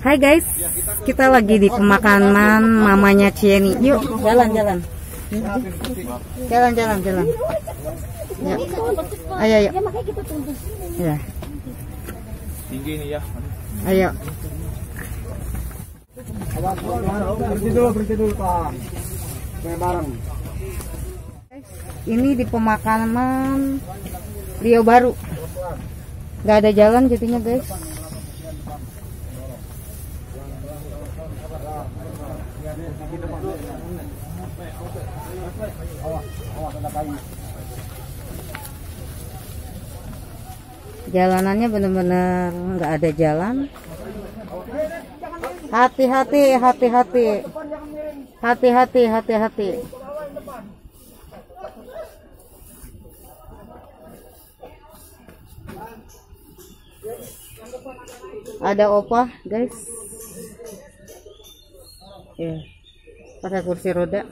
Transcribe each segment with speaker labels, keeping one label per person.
Speaker 1: Hai guys, kita lagi di pemakaman mamanya Cieni. Yuk, jalan jalan. Jalan jalan jalan. Ya. Ayo ayo. Ya.
Speaker 2: tinggi nih ya
Speaker 1: Ayo.
Speaker 3: Berhenti dulu, berhenti dulu Pak. Kayak bareng.
Speaker 1: Ini di pemakaman Rio Baru. Gak ada jalan jadinya guys. Jalanannya benar-benar nggak ada jalan. Hati-hati, hati-hati. Hati-hati, hati-hati. Ada opa, guys. Ya. Pakai kursi roda.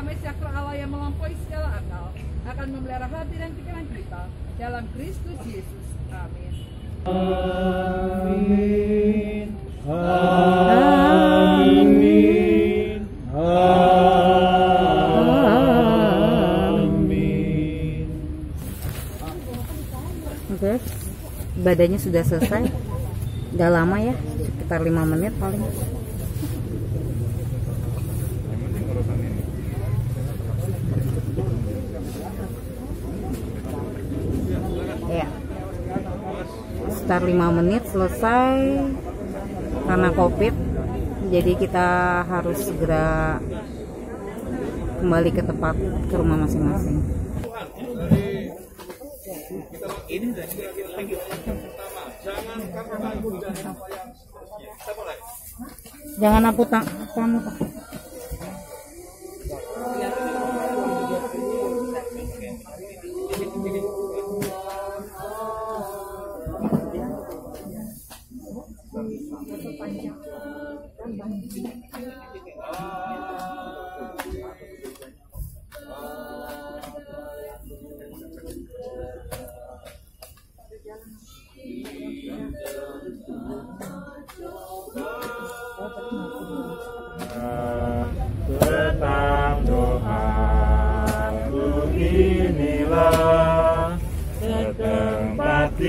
Speaker 4: Damai sejahtera Allah yang melampaui segala akal akan memelihara hati dan pikiran kita dalam Kristus Yesus. Amin.
Speaker 2: Amin. Amin.
Speaker 1: Oke. Badannya sudah selesai. Udah lama ya, sekitar lima menit paling. Sekitar lima menit selesai karena covid. Jadi kita harus segera kembali ke tempat ke rumah masing-masing. Jangan apa tak kamu tak.
Speaker 2: Tetap doaku inilah Setempat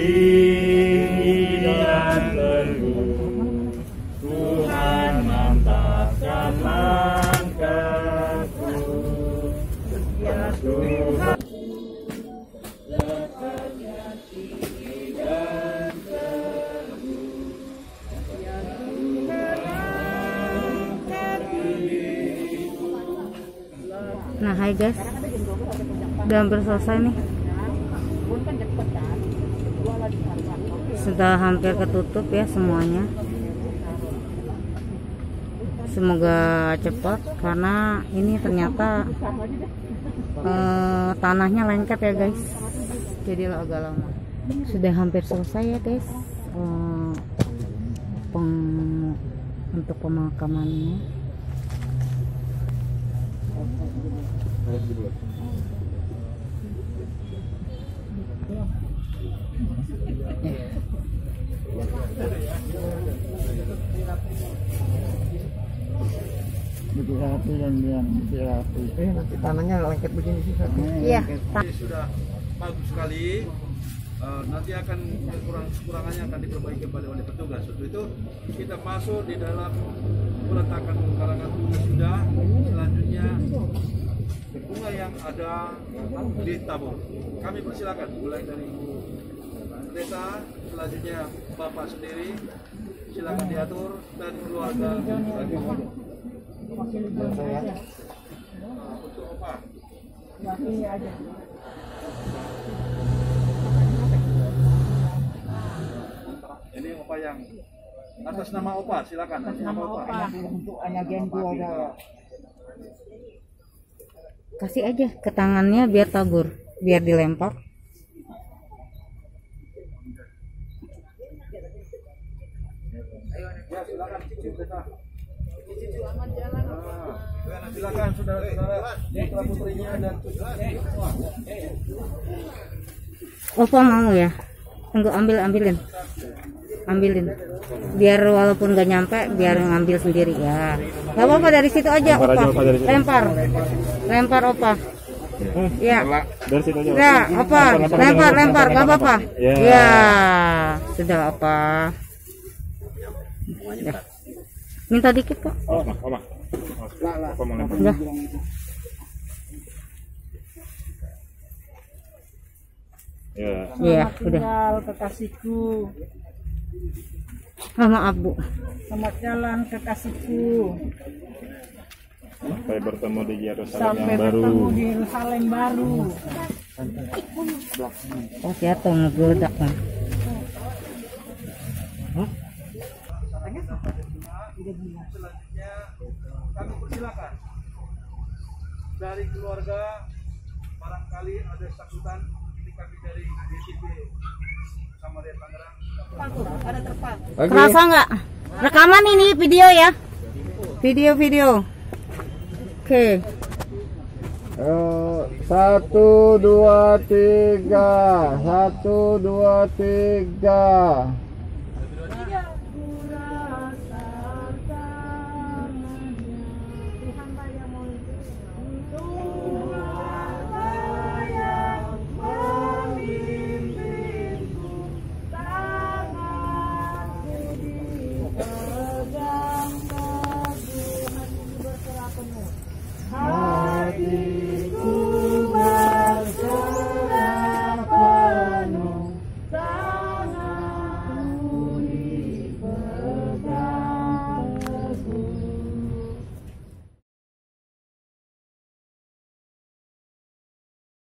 Speaker 1: Nah, hai guys. Udah hampir selesai nih. Sudah hampir ketutup ya semuanya. Semoga cepat karena ini ternyata eh, tanahnya lengket ya guys. Jadi agak lama. Sudah hampir selesai ya guys. Eh, peng- untuk pemakamannya.
Speaker 3: Betul rapi yang yang betul rapi. Eh nanti tanahnya lengket begini sih.
Speaker 1: Iya.
Speaker 5: Ini sudah bagus sekali. Eh, nanti akan kurang kekurangannya akan diperbaiki kembali oleh petugas. Untuk itu kita masuk di dalam peletakan karangan bunga sudah. Selanjutnya bunga yang ada ditabur. Kami persilakan mulai dari Ibu Desa, selanjutnya Bapak sendiri silakan diatur dan keluarga lagi.
Speaker 3: Saya
Speaker 5: Untuk apa? Ini opa yang atas nama opa, silakan atas nama opa.
Speaker 3: untuk hanya gen keluarga.
Speaker 1: Kasih aja ke tangannya biar tabur, biar dilempar.
Speaker 5: Ya silakan
Speaker 1: mau ya? Tunggu ambil ambilin. Ambilin. Biar walaupun gak nyampe, biar ngambil sendiri ya. Gak apa-apa dari situ aja,
Speaker 2: Lempar
Speaker 1: opa.
Speaker 2: aja, Opa.
Speaker 1: Lempar. Lempar opa. Ya.
Speaker 2: Dari situ aja.
Speaker 1: Ya, opa. Lempar, lempar, gak apa-apa.
Speaker 2: Ya.
Speaker 1: Ya, sudah opa. Ya. Minta dikit kok.
Speaker 2: Oh, Oma, Oma. Apa mau lempar?
Speaker 1: Udah.
Speaker 2: Ya.
Speaker 1: Iya, udah.
Speaker 3: Tinggal kekasihku,
Speaker 1: Oh, maaf bu.
Speaker 3: selamat jalan kekasihku,
Speaker 2: Sampai bertemu di Yerusalem
Speaker 3: sampai
Speaker 2: yang baru.
Speaker 3: bertemu di Yerusalem baru.
Speaker 1: Oh, jatuh ngegeledak nih.
Speaker 5: Selanjutnya kami persilakan dari keluarga barangkali ada sakutan Tangerang
Speaker 1: Kerasa nggak? Rekaman ini video ya? Video-video. Oke.
Speaker 3: Eh, Satu, dua, tiga. Satu, dua, tiga.